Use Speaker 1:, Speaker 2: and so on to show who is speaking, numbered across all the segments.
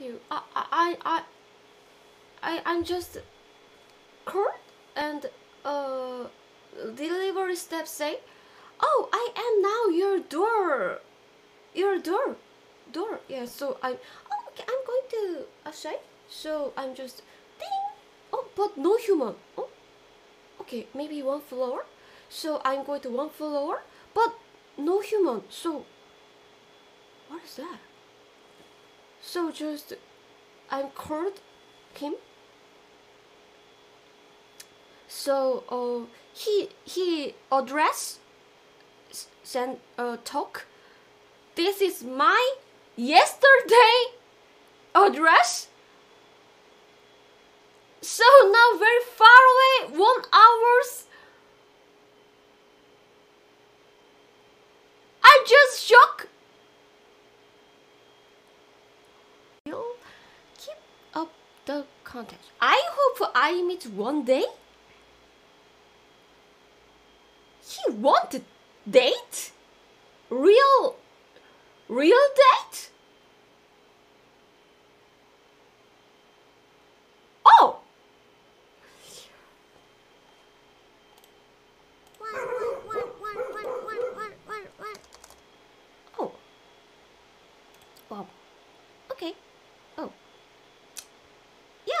Speaker 1: you. I, I, I, I, I'm just cold and uh, delivery staff say, "Oh, I am now your door, your door, door." Yeah. So I, oh, okay, I'm going to say. So I'm just ding. Oh, but no human. Oh, okay, maybe one floor. So I'm going to one floor, but no human. So what is that? So just I'm called Kim. So uh, he he address send uh, talk. This is my yesterday address. So now very far away, one hours. I'm just shocked. You'll keep up the contact. I hope I meet one day. He wanted date? Real, real date? Oh, oh. Wow. Okay. Oh. Yeah.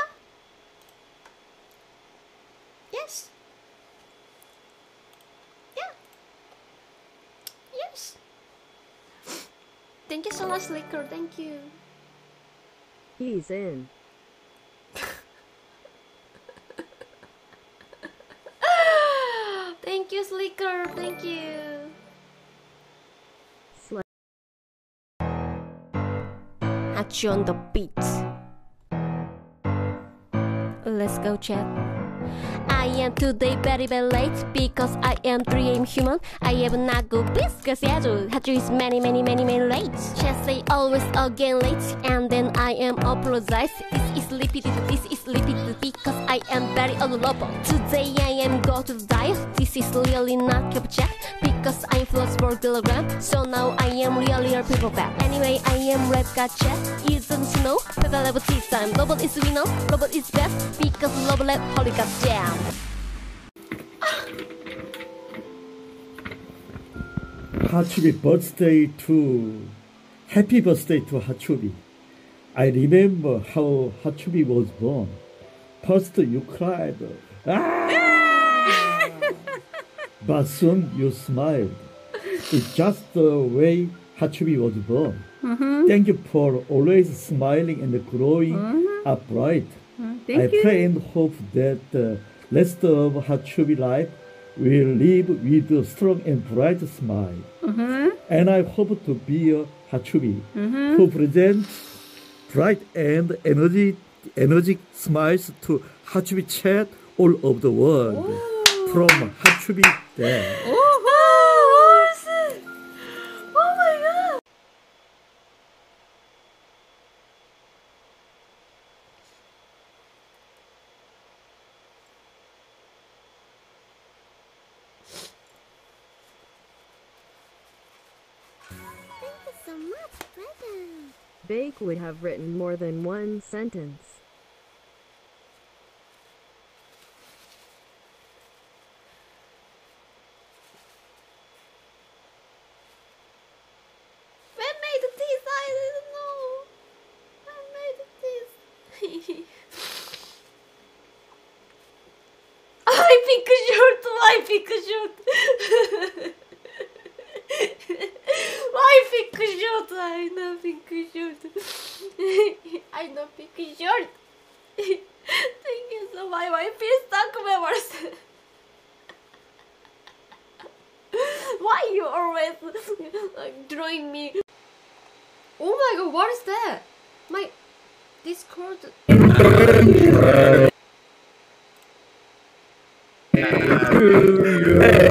Speaker 1: Yes. Yeah. Yes. Thank you so much, Liquor. Thank you.
Speaker 2: He's in.
Speaker 1: Thank you, Slicker. Thank you.
Speaker 2: Sli-
Speaker 1: At you on the beat. Let's go, chat. I am today very very late because I am 3 am human. I have not good please cause yeah, Hachu is many many many many late. Chat say always again late and then I am apologize. This is repeated, this is repeated because I am very unlovable. Today I am go to die. This is really not check because I'm flows for kilogram. So now I am really a people back. Anyway, I am rap got chat. You know I level tea time. Robot is winner, robot is best because lab holy got jam.
Speaker 3: HAchubby birthday to happy birthday to HAchubby. I remember how HAchubby was born. First you cried, "Ah!" but soon you smiled. It's just the way HAchubby was born. Mm-hmm. Thank you for always smiling and growing mm-hmm. upright. Mm, I pray and hope that the rest of HAchubby life will live with a strong and bright smile. Mm-hmm. And I hope to be a HAchubby who presents bright and energy, energetic smiles to HAchubby chat all over the world. From HAchubby there.
Speaker 1: Oh, what is it? Oh my god!
Speaker 4: so much, brother.
Speaker 2: Bake would have written more than one sentence.
Speaker 1: When made short. I know pick short. I know pick short. Thank you so much. My feet stuck members. Why you always like, drawing me? Oh my god, what is that? My Discord.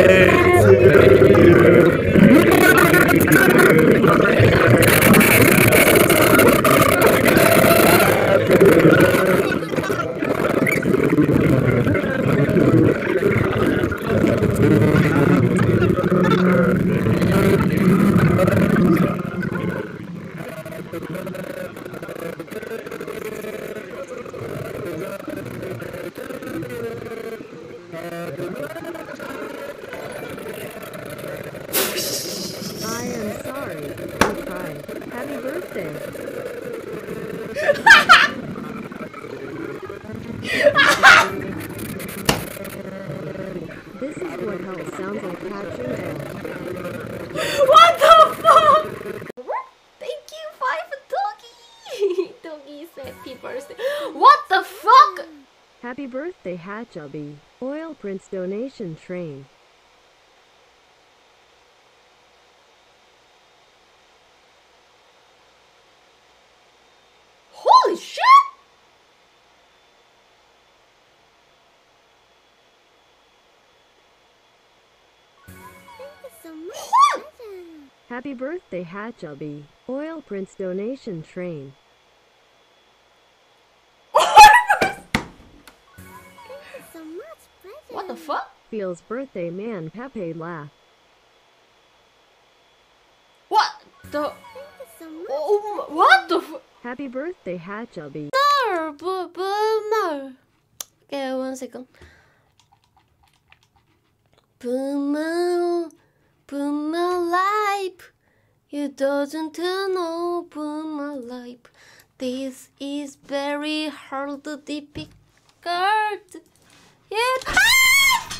Speaker 2: this is what hell sounds like captured
Speaker 1: What the fuck? Thank you, Five Doggy! Doggy said happy birthday. What the fuck?
Speaker 2: Happy birthday, HAchubby. Oil Prince donation train.
Speaker 4: So much,
Speaker 2: Happy birthday, HAchubby. Oil Prince donation train.
Speaker 4: So
Speaker 1: what the fuck?
Speaker 2: Feels birthday man Pepe laugh.
Speaker 1: What the?
Speaker 4: So.
Speaker 1: Oh, what the?
Speaker 2: Happy birthday, HAchubby.
Speaker 1: no, but, but no. Okay, one second. Boomer, boomer life. You doesn't turn open my life. This is very hard, to difficult. Yeah. Ah!